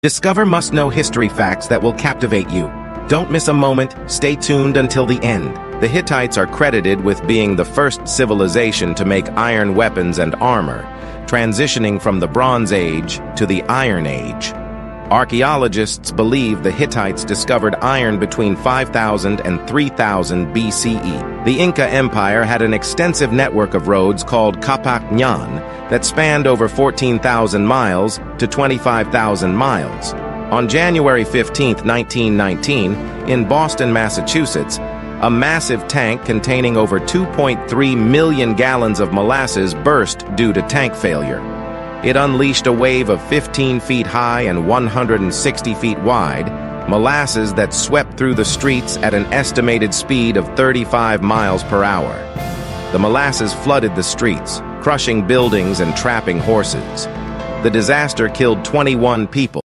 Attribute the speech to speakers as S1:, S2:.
S1: Discover must-know history facts that will captivate you. Don't miss a moment, stay tuned until the end. The Hittites are credited with being the first civilization to make iron weapons and armor, transitioning from the Bronze Age to the Iron Age. Archaeologists believe the Hittites discovered iron between 5000 and 3000 BCE. The Inca Empire had an extensive network of roads called Capac Ñan that spanned over 14,000 miles to 25,000 miles. On January 15, 1919, in Boston, Massachusetts, a massive tank containing over 2.3 million gallons of molasses burst due to tank failure. It unleashed a wave of 15 feet high and 160 feet wide, molasses that swept through the streets at an estimated speed of 35 miles per hour. The molasses flooded the streets, crushing buildings and trapping horses. The disaster killed 21 people.